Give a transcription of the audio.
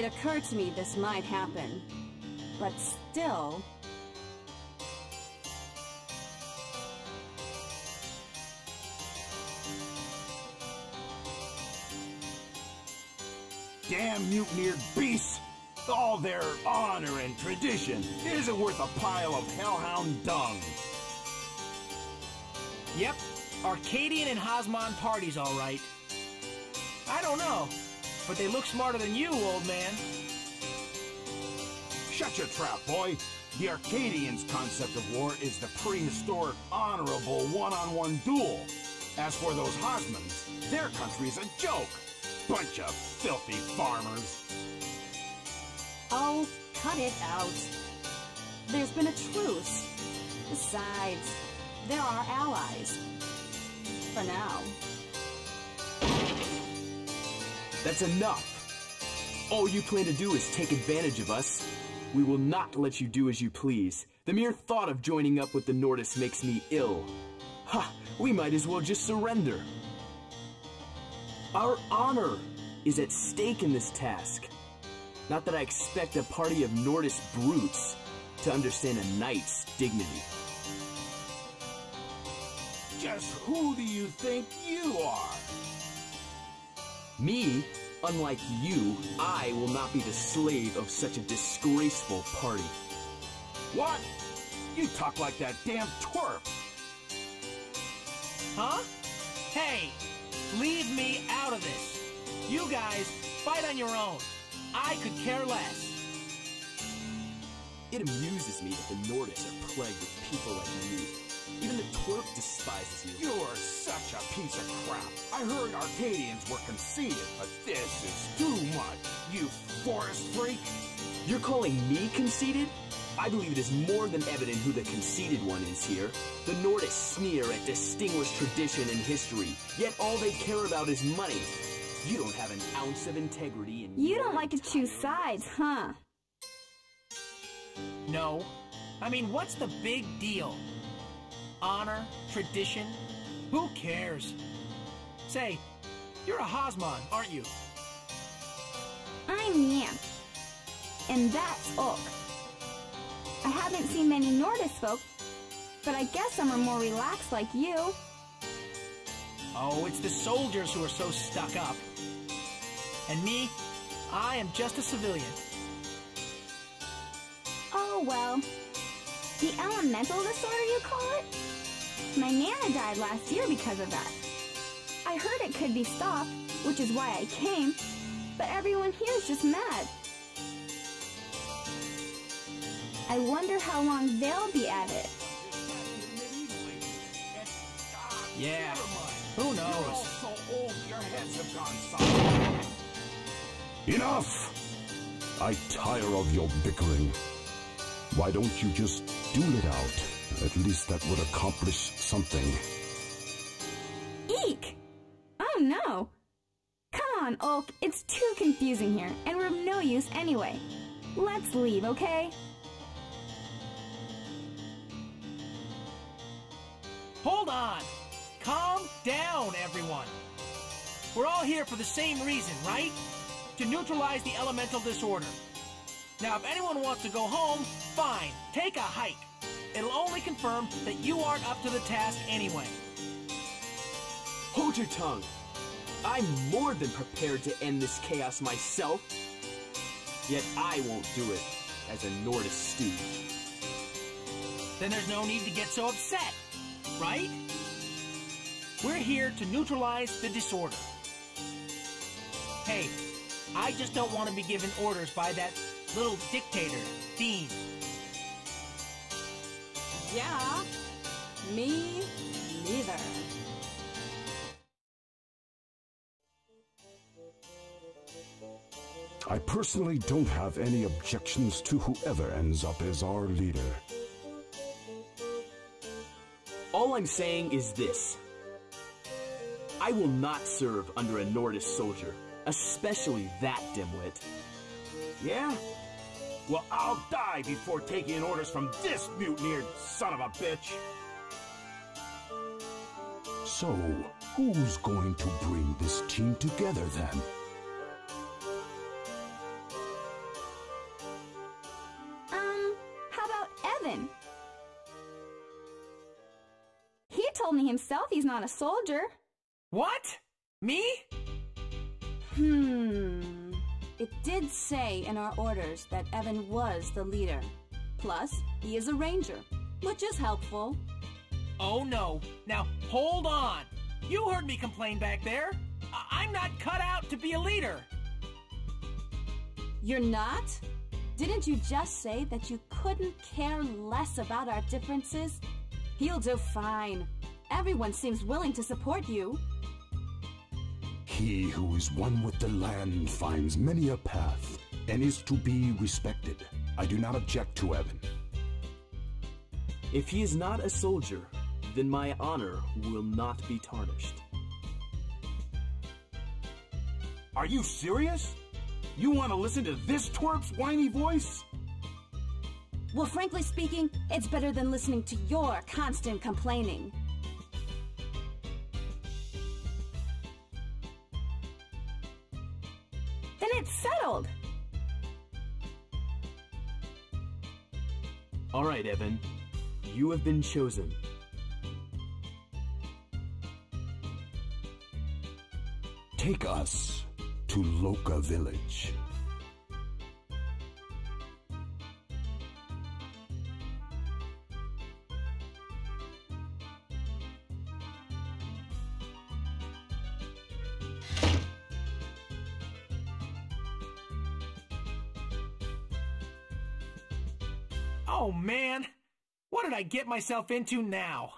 It occurred to me this might happen. But still... Damn mutineered beasts! All their honor and tradition isn't worth a pile of hellhound dung. Yep, Arcadian and Hosmon parties all right. I don't know, but they look smarter than you, old man. Shut your trap, boy. The Arcadians' concept of war is the prehistoric, honorable one-on-one duel. As for those Hosmans, their country's a joke. Bunch of filthy farmers. Oh, cut it out. There's been a truce. Besides, they're our allies. For now. That's enough. All you plan to do is take advantage of us. We will not let you do as you please. The mere thought of joining up with the Nortis makes me ill. Ha! We might as well just surrender. Our honor is at stake in this task. Not that I expect a party of Nortis brutes to understand a knight's dignity. Just who do you think you are? Me, unlike you, I will not be the slave of such a disgraceful party. What? You talk like that damn twerp. Huh? Hey, leave me out of this. You guys, fight on your own. I could care less. It amuses me that the Nordics are plagued with people like you. Even the twerp despises you. You're such a piece of crap. I heard Arcadians were conceited, but this is too much. You forest freak. You're calling me conceited? I believe it is more than evident who the conceited one is here. The Nordics sneer at distinguished tradition and history, yet all they care about is money. You don't have an ounce of integrity in You don't like to choose sides, huh? No. I mean, what's the big deal? Honor? Tradition? Who cares? Say, you're a Hosmon, aren't you? I'm Yamp. And that's Ulk. I haven't seen many Nortis folk, but I guess some are more relaxed like you. Oh, it's the soldiers who are so stuck up. And me, I am just a civilian. Oh, well. The elemental disorder, you call it? My Nana died last year because of that. I heard it could be stopped, which is why I came, but everyone here is just mad. I wonder how long they'll be at it. Yeah, who knows? so old, your heads have gone soft. Enough! I tire of your bickering. Why don't you just duel it out? At least that would accomplish something. Eek! Oh no! Come on, Ulk, it's too confusing here, and we're of no use anyway. Let's leave, okay? Hold on! Calm down, everyone! We're all here for the same reason, right? To neutralize the elemental disorder. Now, if anyone wants to go home, fine, take a hike. It'll only confirm that you aren't up to the task anyway. Hold your tongue. I'm more than prepared to end this chaos myself. Yet I won't do it as a Nortis stooge. Then there's no need to get so upset, right? We're here to neutralize the disorder. Hey, I just don't want to be given orders by that little dictator, Dean. Yeah. Me neither. I personally don't have any objections to whoever ends up as our leader. All I'm saying is this. I will not serve under a Nortis soldier, especially that dimwit. Yeah? Well, I'll die before taking orders from this mutineered son of a bitch. So, who's going to bring this team together then? Um, how about Evann? He told me himself he's not a soldier. What? Me? Hmm. It did say in our orders that Evann was the leader. Plus, he is a ranger, which is helpful. Oh no. Now, hold on. You heard me complain back there. I- I'm not cut out to be a leader. You're not? Didn't you just say that you couldn't care less about our differences? He'll do fine. Everyone seems willing to support you. He who is one with the land finds many a path and is to be respected. I do not object to Evann. If he is not a soldier, then my honor will not be tarnished. Are you serious? You want to listen to this twerp's whiny voice? Well, frankly speaking, it's better than listening to your constant complaining. Settled. All right, Evann. You have been chosen. Take us to Loka Village. Oh man. What did I get myself into now?